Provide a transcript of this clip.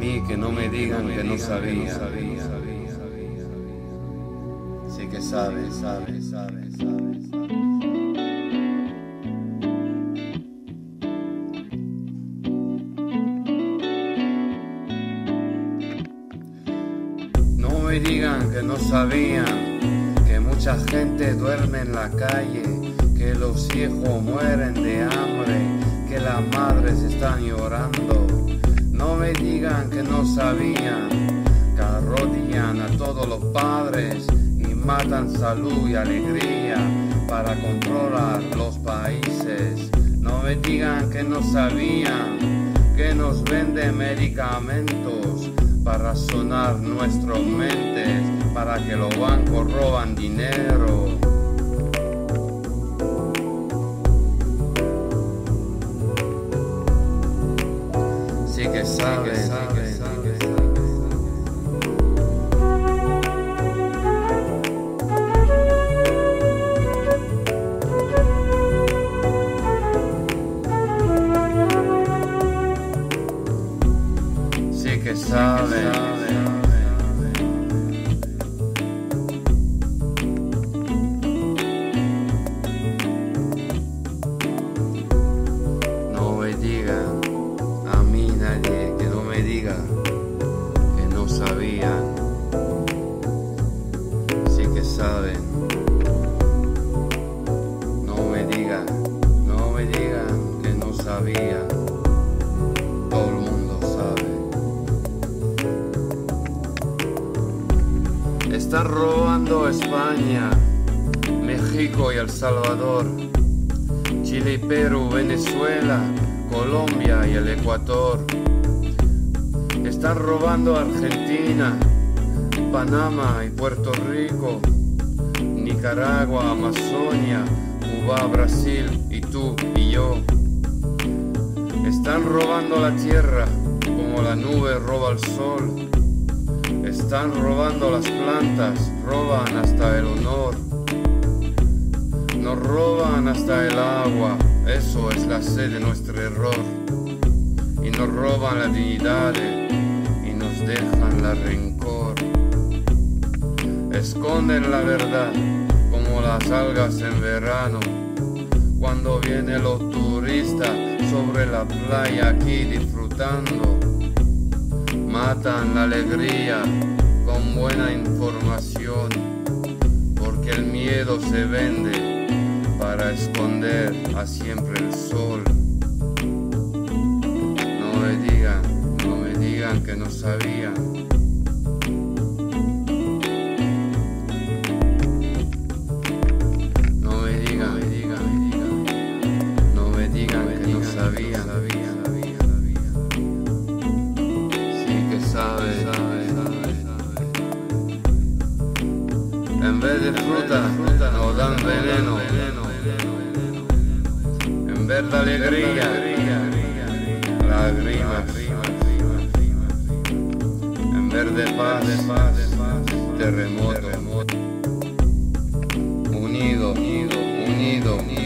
que no me digan que no sabía. Sí que sabe, sabe, sabe, sabe. No me digan que no sabían que mucha gente duerme en la calle, que los hijos mueren de hambre, que las madres están llorando. No me digan que no sabían que arrodillan a todos los padres y matan salud y alegría para controlar los países. No me digan que no sabían que nos venden medicamentos para sonar nuestras mentes, para que los bancos roban dinero. Que saben, sí que saben. Me diga que no sabían. Sí que saben. No me digan, no me digan que no sabían. Todo el mundo sabe. Están robando España, México y El Salvador. Chile y Perú, Venezuela, Colombia y el Ecuador. Están robando Argentina, Panamá y Puerto Rico, Nicaragua, Amazonia, Cuba, Brasil y tú y yo. Están robando la tierra como la nube roba el sol. Están robando las plantas, roban hasta el honor. Nos roban hasta el agua, eso es la sed de nuestro error. Nos roban la dignidad y nos dejan la rencor. Esconden la verdad como las algas en verano. Cuando vienen los turistas sobre la playa aquí disfrutando. Matan la alegría con buena información. Porque el miedo se vende para esconder a siempre el sol. No me digan, me digan, me digan, no me digan que no sabían. Sí que sabe. En vez de fruta, nos dan veneno. En vez de alegría, lágrimas. En vez de paz, terremoto. Unido, unido, unido.